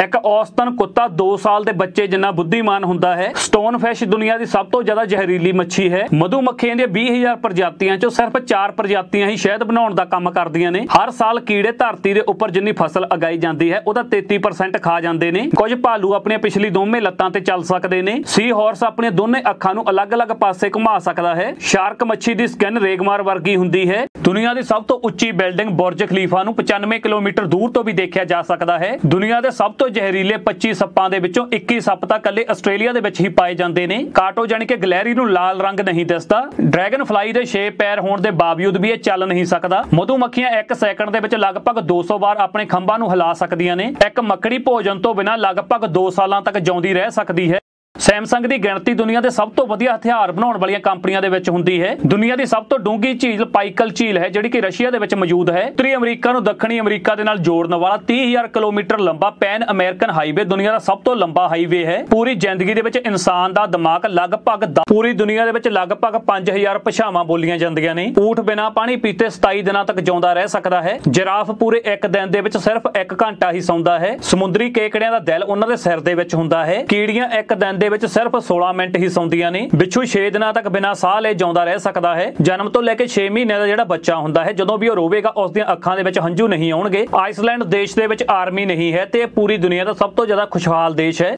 ਇੱਕ ਔਸਤਨ ਕੁੱਤਾ 2 ਸਾਲ ਦੇ ਬੱਚੇ ਜਿੰਨਾ ਬੁੱਧੀਮਾਨ ਹੁੰਦਾ ਹੈ, ਸਟੋਨਫਿਸ਼ ਦੁਨੀਆ ਦੀ ਸਭ ਤੋਂ ਜ਼ਿਆਦਾ ਜ਼ਹਿਰੀਲੀ ਮੱਛੀ ਹੈ। ਮਧੂਮੱਖੀਆਂ ਦੀਆਂ 20000 ਪ੍ਰਜਾਤੀਆਂ ਚੋਂ ਸਿਰਫ 4 ਪ੍ਰਜਾਤੀਆਂ ਹੀ ਸ਼ਹਿਦ ਬਣਾਉਣ ਦਾ ਕੰਮ ਕਰਦੀਆਂ ਨੇ। ਹਰ ਸਾਲ ਕੀੜੇ ਧਰਤੀ ਦੇ ਉੱਪਰ ਜਿੰਨੀ ਫਸਲ ਉਗਾਈ ਜਾਂਦੀ ਹੈ, ਉਹਦਾ 33% ਖਾ ਜਾਂਦੇ ਨੇ। ਕੁਝ ਭਾਲੂ ਆਪਣੀਆਂ ਪਿਛਲੀ ਦੋਵੇਂ ਲੱਤਾਂ ਤੇ ਚੱਲ ਸਕਦੇ ਨੇ। ਸੀ ਹਾਰਸ ਆਪਣੀਆਂ ਦੋਨੇ ਅੱਖਾਂ ਨੂੰ ਅਲੱਗ-ਅਲੱਗ ਪਾਸੇ ਘੁਮਾ ਸਕਦਾ ਹੈ। ਸ਼ਾਰਕ ਮੱਛੀ ਦੀ ਸਕਿਨ ਰੇਗਮਾਰ ਵਰਗੀ ਹੁੰਦੀ ਹੈ। ਦੁਨੀਆ ਦੀ ਸਭ ਤੋਂ ਉੱਚੀ ਬਿਲਡਿੰਗ ਬੁਰਜ ਖਲੀਫਾ ਨੂੰ 95 ਕਿਲੋਮੀਟਰ ਦੂਰ ਤੋਂ ਵੀ ਦੇਖਿਆ ਜਾ ਸਕਦਾ ਹੈ। ਦੁਨੀਆ ਦੇ ਸਭ ਤੋਂ ਜ਼ਹਿਰੀਲੇ 25 ਸੱਪਾਂ ਦੇ ਵਿੱਚੋਂ 21 ਸੱਪ ਤਾਂ ਕੱਲੇ ਆਸਟ੍ਰੇਲੀਆ ਦੇ ਵਿੱਚ ਹੀ ਪਾਏ ਜਾਂਦੇ ਨੇ। ਕਾਟੋ ਜਾਨੀ ਕਿ ਗਲੈਰੀ ਨੂੰ ਲਾਲ ਰੰਗ ਨਹੀਂ ਦਿਸਦਾ। ਡਰੈਗਨ ਫਲਾਈ ਦੇ 6 ਪੈਰ ਹੋਣ ਦੇ ਬਾਵਜੂਦ ਵੀ ਇਹ ਚੱਲ ਨਹੀਂ ਸਕਦਾ। ਮਧੂਮੱਖੀਆਂ 1 ਸੈਕਿੰਡ ਦੇ ਵਿੱਚ ਲਗਭਗ 200 ਵਾਰ ਆਪਣੇ ਖੰਭਾਂ ਨੂੰ ਹਿਲਾ ਸਕਦੀਆਂ ਨੇ। ਇੱਕ ਮੱਕੜੀ ਭੋਜਨ ਤੋਂ ਬਿਨਾਂ ਲਗਭਗ 2 ਸਾਲਾਂ ਤੱਕ ਜਿਉਂਦੀ ਰਹਿ ਸਕਦੀ ਹੈ। ਸੈਮਸੰਗ ਦੀ ਗਿਣਤੀ ਦੁਨੀਆ ਦੇ ਸਭ ਤੋਂ ਵਧੀਆ ਹਥਿਆਰ ਬਣਾਉਣ ਵਾਲੀਆਂ ਕੰਪਨੀਆਂ ਦੇ ਵਿੱਚ ਹੁੰਦੀ ਹੈ। ਦੁਨੀਆ ਦੀ ਸਭ ਤੋਂ ਡੂੰਘੀ ਝੀਲ ਪਾਈਕਲ ਝੀਲ ਹੈ, ਜਿਹੜੀ ਕਿ ਰਸ਼ੀਆ ਦੇ ਵਿੱਚ ਮੌਜੂਦ ਹੈ। ਉੱਤਰੀ ਅਮਰੀਕਾ ਨੂੰ ਦੱਖਣੀ ਅਮਰੀਕਾ ਦੇ ਨਾਲ ਜੋੜਨ ਵਾਲਾ 30000 ਕਿਲੋਮੀਟਰ ਲੰਬਾ ਪੈਨ ਅਮਰੀਕਨ ਹਾਈਵੇ ਦੁਨੀਆ ਦਾ ਸਭ ਤੋਂ ਲੰਬਾ ਹਾਈਵੇ ਹੈ। ਪੂਰੀ ਜ਼ਿੰਦਗੀ ਦੇ ਵਿੱਚ ਇਨਸਾਨ ਦਾ ਦਿਮਾਗ ਲਗਭਗ ਪੂਰੀ ਦੁਨੀਆ ਦੇ ਵਿੱਚ ਲਗਭਗ 5000 ਭਾਸ਼ਾਵਾਂ ਬੋਲੀਆਂ ਜਾਂਦੀਆਂ ਨੇ। ਊਠ ਬਿਨਾਂ ਪਾਣੀ ਪੀਤੇ 27 ਦਿਨਾਂ ਤੱਕ ਜਿਉਂਦਾ ਰਹਿ ਸਕਦਾ ਹੈ। ਜਿਰਾਫ ਪੂਰੇ ਇੱਕ ਦਿਨ ਦੇ ਵਿੱਚ ਸਿਰਫ 1 ਘੰਟਾ ਹੀ ਸੌਂਦਾ ਹੈ। ਸਮੁੰਦਰੀ ਕੇਕੜਿਆਂ ਦਾ ਦਿਲ ਉਹਨਾਂ ਦੇ ਸਿਰ ਦੇ ਵਿੱਚ ਹੁੰਦਾ ਹੈ। ਕੀੜੀਆਂ ਇੱਕ ਦਿਨ ਦੇ ਵਿੱਚ ਸਿਰਫ 16 ਮਿੰਟ ਹੀ ਸੌਂਦੀਆਂ ਨੇ। ਬਿੱਛੂ 6 ਦਿਨਾਂ ਤੱਕ ਬਿਨਾਂ ਸਾਹ ਲਏ ਜਿਉਂਦਾ ਰਹਿ ਸਕਦਾ ਹੈ। ਜਨਮ ਤੋਂ ਲੈ ਕੇ 6 ਮਹੀਨੇ ਦਾ ਜਿਹੜਾ ਬੱਚਾ ਹੁੰਦਾ ਹੈ, ਜਦੋਂ ਵੀ ਉਹ ਰੋਵੇਗਾ, ਉਸ ਦੀਆਂ ਅੱਖਾਂ ਦੇ ਵਿੱਚ ਹੰਝੂ ਨਹੀਂ ਆਉਣਗੇ। ਆਈਸਲੈਂਡ ਦੇਸ਼ ਦੇ ਵਿੱਚ ਆਰਮੀ ਨਹੀਂ ਹੈ ਤੇ ਇਹ ਪੂਰੀ ਦੁਨੀਆ ਦਾ ਸਭ ਤੋਂ ਜ਼ਿਆਦਾ ਖੁਸ਼ਹਾਲ ਦੇਸ਼ ਹੈ।